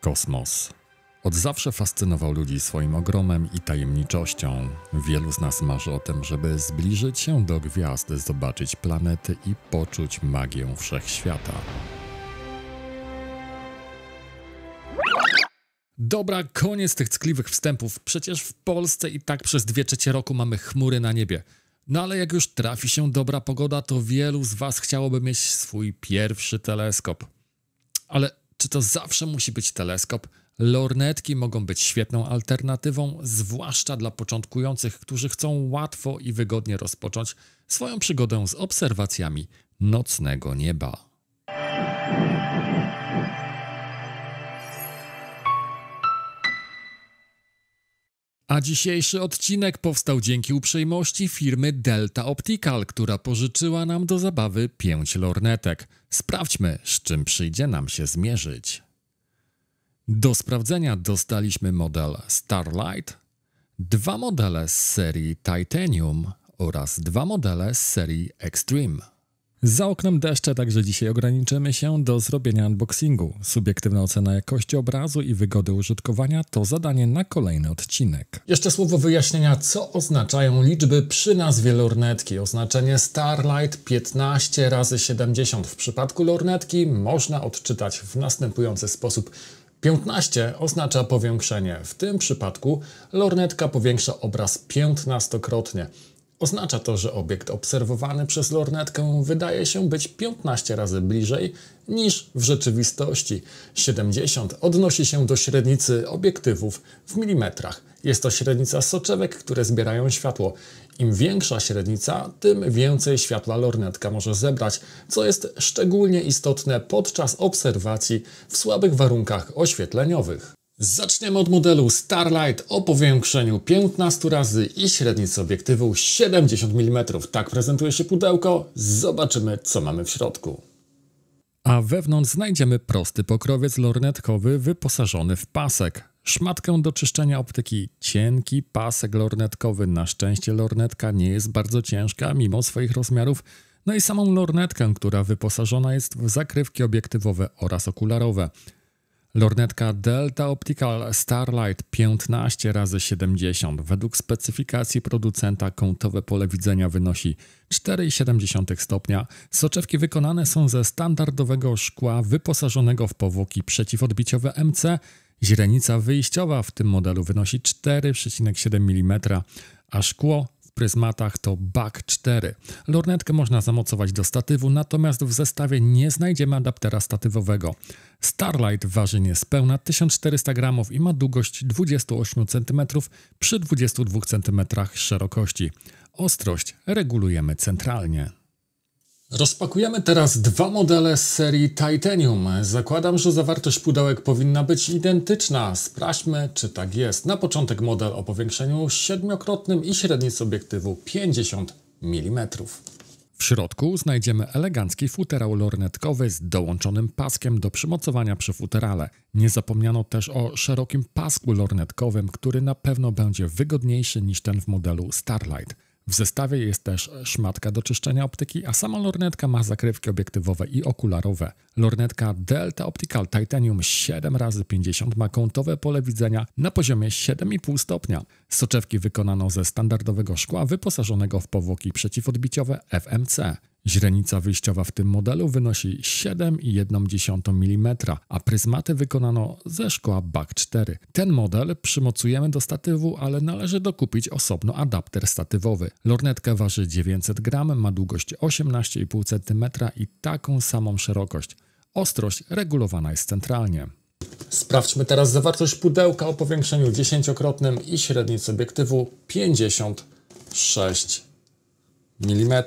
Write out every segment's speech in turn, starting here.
Kosmos. Od zawsze fascynował ludzi swoim ogromem i tajemniczością. Wielu z nas marzy o tym, żeby zbliżyć się do gwiazd, zobaczyć planety i poczuć magię wszechświata. Dobra, koniec tych ckliwych wstępów. Przecież w Polsce i tak przez dwie trzecie roku mamy chmury na niebie. No ale jak już trafi się dobra pogoda, to wielu z Was chciałoby mieć swój pierwszy teleskop. Ale czy to zawsze musi być teleskop? Lornetki mogą być świetną alternatywą, zwłaszcza dla początkujących, którzy chcą łatwo i wygodnie rozpocząć swoją przygodę z obserwacjami nocnego nieba. A dzisiejszy odcinek powstał dzięki uprzejmości firmy Delta Optical, która pożyczyła nam do zabawy pięć lornetek. Sprawdźmy, z czym przyjdzie nam się zmierzyć. Do sprawdzenia dostaliśmy model Starlight, dwa modele z serii Titanium oraz dwa modele z serii Extreme. Za oknem deszcze, także dzisiaj ograniczymy się do zrobienia unboxingu. Subiektywna ocena jakości obrazu i wygody użytkowania to zadanie na kolejny odcinek. Jeszcze słowo wyjaśnienia, co oznaczają liczby przy nazwie lornetki. Oznaczenie Starlight 15 razy 70 w przypadku lornetki można odczytać w następujący sposób. 15 oznacza powiększenie. W tym przypadku lornetka powiększa obraz 15-krotnie. Oznacza to, że obiekt obserwowany przez lornetkę wydaje się być 15 razy bliżej niż w rzeczywistości. 70 odnosi się do średnicy obiektywów w milimetrach. Jest to średnica soczewek, które zbierają światło. Im większa średnica, tym więcej światła lornetka może zebrać, co jest szczególnie istotne podczas obserwacji w słabych warunkach oświetleniowych. Zaczniemy od modelu Starlight o powiększeniu 15 razy i średnicy obiektywu 70 mm. Tak prezentuje się pudełko. Zobaczymy, co mamy w środku. A wewnątrz znajdziemy prosty pokrowiec lornetkowy wyposażony w pasek. Szmatkę do czyszczenia optyki, cienki pasek lornetkowy. Na szczęście lornetka nie jest bardzo ciężka mimo swoich rozmiarów. No i samą lornetkę, która wyposażona jest w zakrywki obiektywowe oraz okularowe. Lornetka Delta Optical Starlight 15 x 70 według specyfikacji producenta kątowe pole widzenia wynosi 4,7 stopnia. Soczewki wykonane są ze standardowego szkła wyposażonego w powłoki przeciwodbiciowe MC. Źrenica wyjściowa w tym modelu wynosi 4,7 mm, a szkło pryzmatach to BAK 4. Lornetkę można zamocować do statywu, natomiast w zestawie nie znajdziemy adaptera statywowego. Starlight waży niespełna 1400 gramów i ma długość 28 cm przy 22 cm szerokości. Ostrość regulujemy centralnie. Rozpakujemy teraz dwa modele z serii Titanium. Zakładam, że zawartość pudełek powinna być identyczna. Sprawdźmy, czy tak jest. Na początek model o powiększeniu siedmiokrotnym i średnicy obiektywu 50 mm. W środku znajdziemy elegancki futerał lornetkowy z dołączonym paskiem do przymocowania przy futerale. Nie zapomniano też o szerokim pasku lornetkowym, który na pewno będzie wygodniejszy niż ten w modelu Starlight. W zestawie jest też szmatka do czyszczenia optyki, a sama lornetka ma zakrywki obiektywowe i okularowe. Lornetka Delta Optical Titanium 7x50 ma kątowe pole widzenia na poziomie 7,5 stopnia. Soczewki wykonano ze standardowego szkła wyposażonego w powłoki przeciwodbiciowe FMC. Źrenica wyjściowa w tym modelu wynosi 7,1 mm, a pryzmaty wykonano ze szkła BAK 4. Ten model przymocujemy do statywu, ale należy dokupić osobno adapter statywowy. Lornetka waży 900 gram, ma długość 18,5 cm i taką samą szerokość. Ostrość regulowana jest centralnie. Sprawdźmy teraz zawartość pudełka o powiększeniu dziesięciokrotnym i średnicy obiektywu 56 mm.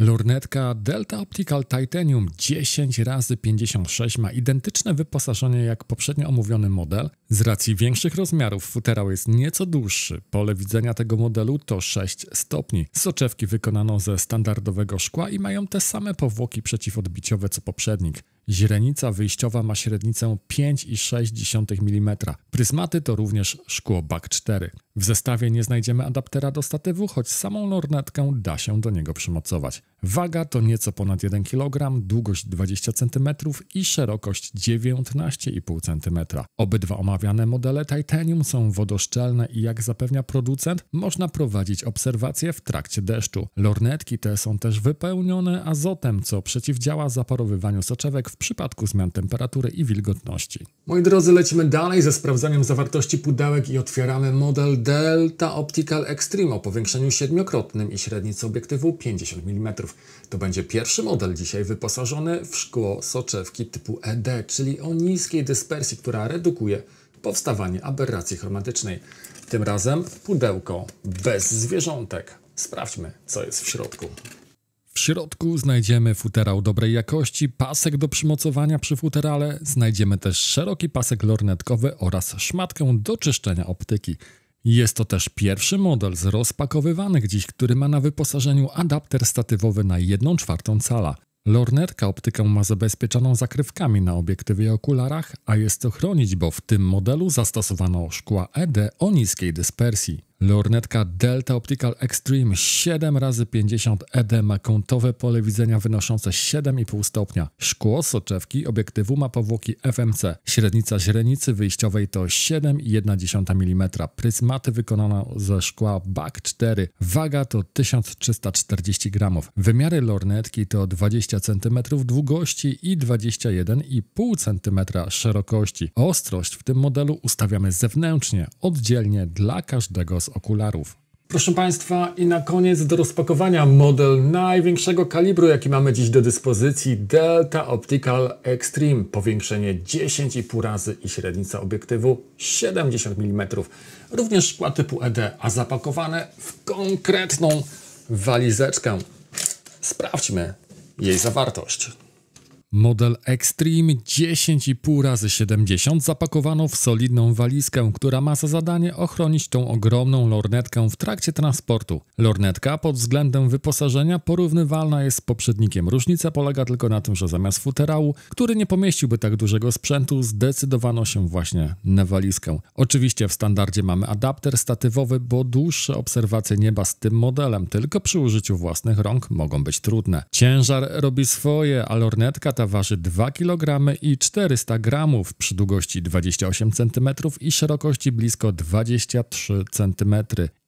Lornetka Delta Optical Titanium 10 x 56 ma identyczne wyposażenie jak poprzednio omówiony model. Z racji większych rozmiarów futerał jest nieco dłuższy. Pole widzenia tego modelu to 6 stopni. Soczewki wykonano ze standardowego szkła i mają te same powłoki przeciwodbiciowe co poprzednik. Źrenica wyjściowa ma średnicę 5,6 mm. Pryzmaty to również szkło BAK 4. W zestawie nie znajdziemy adaptera do statywu, choć samą lornetkę da się do niego przymocować. Waga to nieco ponad 1 kg, długość 20 cm i szerokość 19,5 cm. Obydwa omawiane modele Titanium są wodoszczelne i jak zapewnia producent, można prowadzić obserwacje w trakcie deszczu. Lornetki te są też wypełnione azotem, co przeciwdziała zaparowywaniu soczewek w przypadku zmian temperatury i wilgotności. Moi drodzy, lecimy dalej ze sprawdzaniem zawartości pudełek i otwieramy model Delta Optical Extreme o powiększeniu siedmiokrotnym i średnicy obiektywu 50 mm. To będzie pierwszy model dzisiaj wyposażony w szkło soczewki typu ED, czyli o niskiej dyspersji, która redukuje powstawanie aberracji chromatycznej. Tym razem pudełko bez zwierzątek. Sprawdźmy, co jest w środku. W środku znajdziemy futerał dobrej jakości, pasek do przymocowania przy futerale, znajdziemy też szeroki pasek lornetkowy oraz szmatkę do czyszczenia optyki. Jest to też pierwszy model z rozpakowywanych dziś, który ma na wyposażeniu adapter statywowy na 1 czwartą cala. Lornetka optykę ma zabezpieczoną zakrywkami na obiektywie i okularach, a jest to chronić, bo w tym modelu zastosowano szkła ED o niskiej dyspersji. Lornetka Delta Optical Extreme 7x50 ED kątowe pole widzenia wynoszące 7,5 stopnia. Szkło soczewki obiektywu ma powłoki FMC. Średnica źrenicy wyjściowej to 7,1 mm. Pryzmaty wykonano ze szkła BAK 4. Waga to 1340 g. Wymiary lornetki to 20 cm długości i 21,5 cm szerokości. Ostrość w tym modelu ustawiamy zewnętrznie, oddzielnie dla każdego z okularów. Proszę Państwa, i na koniec do rozpakowania model największego kalibru, jaki mamy dziś do dyspozycji, Delta Optical Extreme. Powiększenie 10,5 razy i średnica obiektywu 70 mm. Również szkła typu ED, a zapakowane w konkretną walizeczkę. Sprawdźmy jej zawartość. Model Extreme 10,5 razy 70 zapakowano w solidną walizkę, która ma za zadanie ochronić tą ogromną lornetkę w trakcie transportu. Lornetka pod względem wyposażenia porównywalna jest z poprzednikiem. Różnica polega tylko na tym, że zamiast futerału, który nie pomieściłby tak dużego sprzętu, zdecydowano się właśnie na walizkę. Oczywiście w standardzie mamy adapter statywowy, bo dłuższe obserwacje nieba z tym modelem tylko przy użyciu własnych rąk mogą być trudne. Ciężar robi swoje, a lornetka waży 2 kg i 400 g przy długości 28 cm i szerokości blisko 23 cm.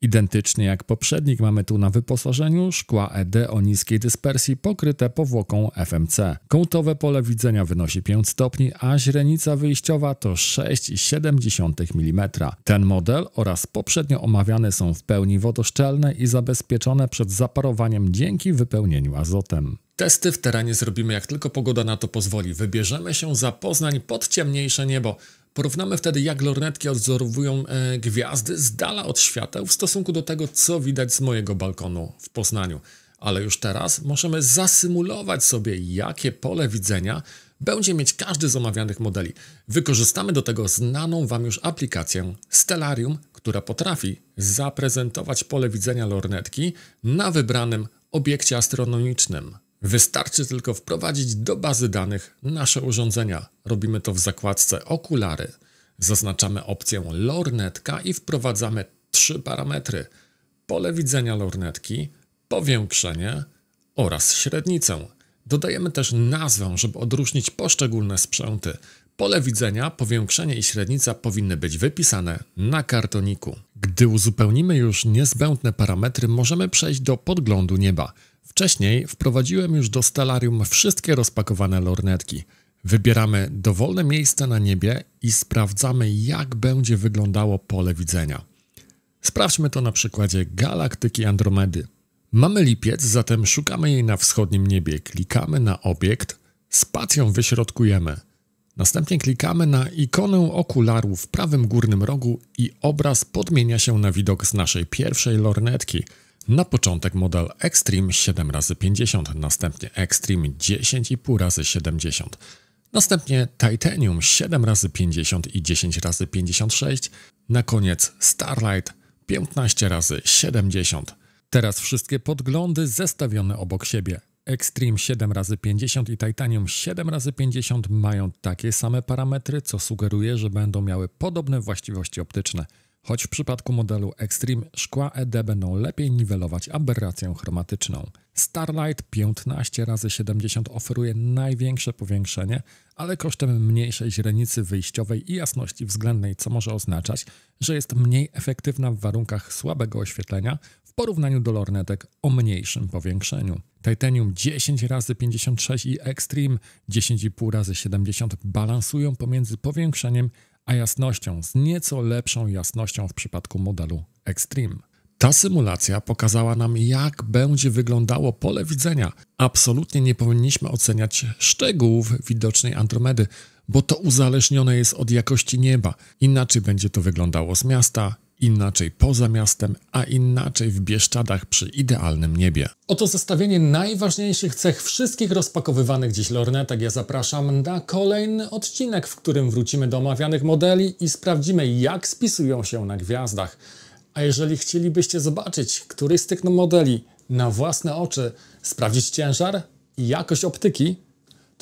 Identycznie jak poprzednik mamy tu na wyposażeniu szkła ED o niskiej dyspersji pokryte powłoką FMC. Kątowe pole widzenia wynosi 5 stopni, a źrenica wyjściowa to 6,7 mm. Ten model oraz poprzednio omawiane są w pełni wodoszczelne i zabezpieczone przed zaparowaniem dzięki wypełnieniu azotem. Testy w terenie zrobimy jak tylko pogoda na to pozwoli. Wybierzemy się za Poznań pod ciemniejsze niebo. Porównamy wtedy, jak lornetki odzorowują e, gwiazdy z dala od świateł w stosunku do tego, co widać z mojego balkonu w Poznaniu. Ale już teraz możemy zasymulować sobie, jakie pole widzenia będzie mieć każdy z omawianych modeli. Wykorzystamy do tego znaną Wam już aplikację Stellarium, która potrafi zaprezentować pole widzenia lornetki na wybranym obiekcie astronomicznym. Wystarczy tylko wprowadzić do bazy danych nasze urządzenia. Robimy to w zakładce okulary. Zaznaczamy opcję lornetka i wprowadzamy trzy parametry: pole widzenia lornetki, powiększenie oraz średnicę. Dodajemy też nazwę, żeby odróżnić poszczególne sprzęty. Pole widzenia, powiększenie i średnica powinny być wypisane na kartoniku. Gdy uzupełnimy już niezbędne parametry, możemy przejść do podglądu nieba. Wcześniej wprowadziłem już do Stellarium wszystkie rozpakowane lornetki. Wybieramy dowolne miejsce na niebie i sprawdzamy, jak będzie wyglądało pole widzenia. Sprawdźmy to na przykładzie galaktyki Andromedy. Mamy lipiec, zatem szukamy jej na wschodnim niebie. Klikamy na obiekt, spacją wyśrodkujemy. Następnie klikamy na ikonę okularu w prawym górnym rogu i obraz podmienia się na widok z naszej pierwszej lornetki – na początek model Extreme 7x50, następnie Extreme 10,5x70, następnie Titanium 7x50 i 10x56, na koniec Starlight 15x70. Teraz wszystkie podglądy zestawione obok siebie. Extreme 7x50 i Titanium 7x50 mają takie same parametry, co sugeruje, że będą miały podobne właściwości optyczne choć w przypadku modelu Extreme szkła ED będą lepiej niwelować aberrację chromatyczną. Starlight 15 razy 70 oferuje największe powiększenie, ale kosztem mniejszej źrenicy wyjściowej i jasności względnej, co może oznaczać, że jest mniej efektywna w warunkach słabego oświetlenia w porównaniu do lornetek o mniejszym powiększeniu. Titanium 10 razy 56 i Extreme 10,5 razy 70 balansują pomiędzy powiększeniem a jasnością z nieco lepszą jasnością w przypadku modelu Extreme. Ta symulacja pokazała nam, jak będzie wyglądało pole widzenia. Absolutnie nie powinniśmy oceniać szczegółów widocznej Andromedy, bo to uzależnione jest od jakości nieba. Inaczej będzie to wyglądało z miasta, inaczej poza miastem, a inaczej w Bieszczadach przy idealnym niebie. Oto zestawienie najważniejszych cech wszystkich rozpakowywanych dziś lornetek. Ja zapraszam na kolejny odcinek, w którym wrócimy do omawianych modeli i sprawdzimy, jak spisują się na gwiazdach. A jeżeli chcielibyście zobaczyć któryś z tych modeli na własne oczy, sprawdzić ciężar i jakość optyki,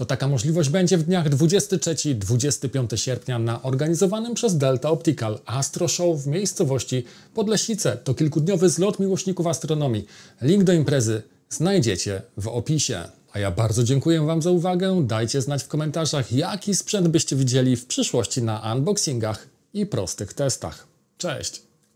to taka możliwość będzie w dniach 23-25 sierpnia na organizowanym przez Delta Optical Astro Show w miejscowości Podlesice. To kilkudniowy zlot miłośników astronomii. Link do imprezy znajdziecie w opisie. A ja bardzo dziękuję Wam za uwagę. Dajcie znać w komentarzach, jaki sprzęt byście widzieli w przyszłości na unboxingach i prostych testach. Cześć!